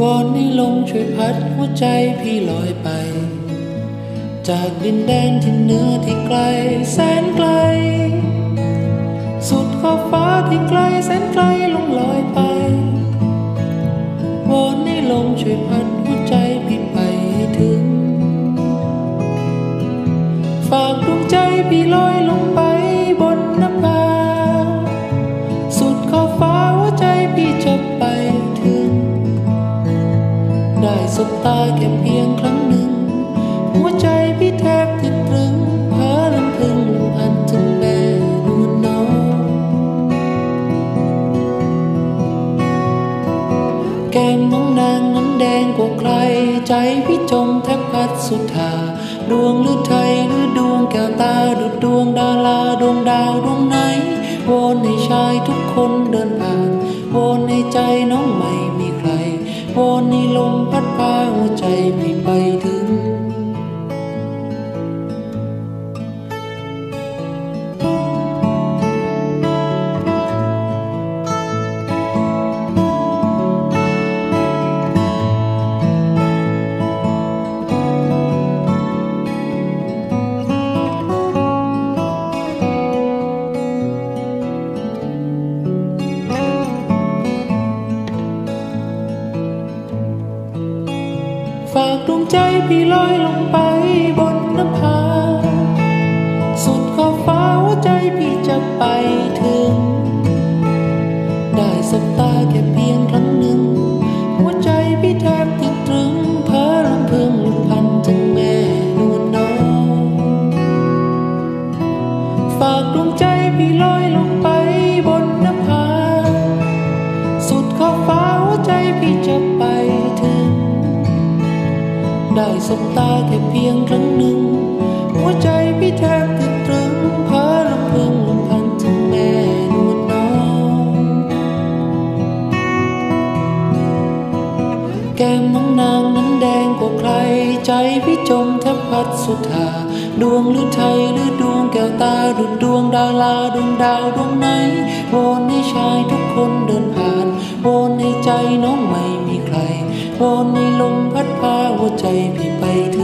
วนในลมช่วยพัดหัวใจพี่ลอยไป จากดินแดนที่เหนือที่ไกลแสนไกล สุดขอบฟ้าที่ไกลแสนไกลลงลอยไปวอนให้ลมช่วยพัดหัวใจพี่ไปให้ถึง ฝากดวงใจพี่ลอยลงไป สบตาแค่เพียงครั้งหนึ่ง หัวใจพี่แทบติดตรึงเพอลำพึงลำพันถึงแม่นวลน้องแก้มน้องนางนั้นแดงกว่าใคร ใจพี่จมแทบพัดสุดทาดวงหรือไทยหรือดวงแก้วตาดุดดวงดาราดวงดาวดวงไหนวนให้ชายทุกคนเดินผ่านวนให้ใจน้องไม่มี ใครวนในลมพัดพาหัวใจพี่ไปถึง ดวงใจพี่ลอยลงไปบนน้ำพา ได้สบตาแค่เพียงครั้งหนึ่ง หัวใจพี่แทบติดตรึงเพอลำพึงลำพันถึงแม่นวลน้อง แก้มน้องนางนั้นแดงกว่าใคร ใจพี่จมแทบพัดสุดหาดวงหรือไทยหรือดวงแก้วตาดุดดวงดาราดวงดาวดวงไหนวอนให้ชายทุกคนเดินผ่านวอนให้ใจน้องไม่มีใครวอนให้ลม พัดพาหัวใจพี่ไปถึง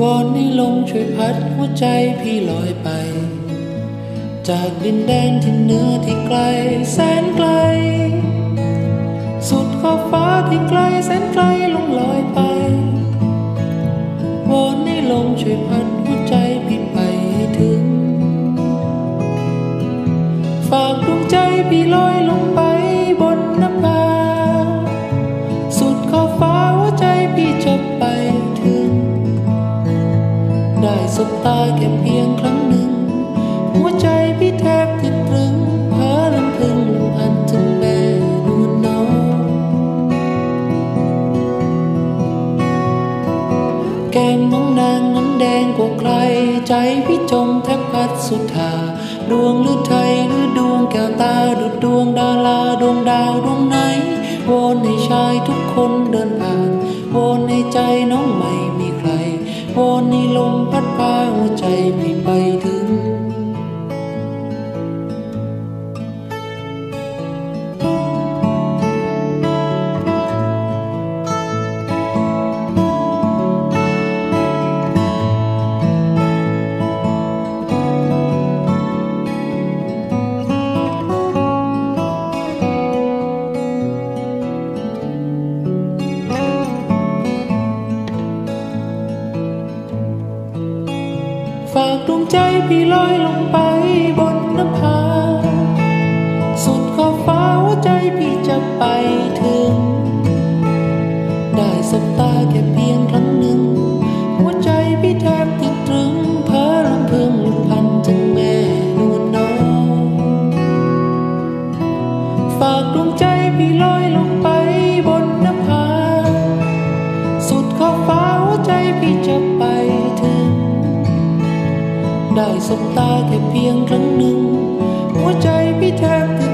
วอนให้ลมช่วยพัดหัวใจพี่ลอยไป จากดินแดนที่เหนือที่ไกลแสนไกล สุดขอบฟ้าที่ไกลแสนไกลลงลอยไปวอนให้ลมช่วยพัดหัวใจพี่ไปให้ถึง ฝากดวงใจพี่ลอยลงไป สบตาแค่เพียงครั้งหนึ่ง หัวใจพี่แทบติดตรึงเพอลำพึงลำพันถึงแม่นวลน้องแก้มน้องนางนั้นแดงกว่าใคร ใจพี่จมแทบพัดสุดทาดวงหรือไทยหรือดวงแก้วตาดุดดวงดาราดวงดาวดวงไหนวอนให้ชายทุกคนเดินผ่านวอนให้ใจน้องไม่มีใคร โบนในลมพัดพาหัวใจพี่ไปถึง ดวงใจพี่ลอยลงไปบนนภา สุดขอบฟ้าหัวใจพี่จะไปถึง ได้สบตาแค่เพียงครั้งหนึ่ง หัวใจพี่แทบติดตรึงเพ้อลำพึงลุกพันจังแม่นวลน้อง ฝากดวงใจ ได้สบตาแค่เพียงครั้งหนึ่ง หัวใจพี่แทบติ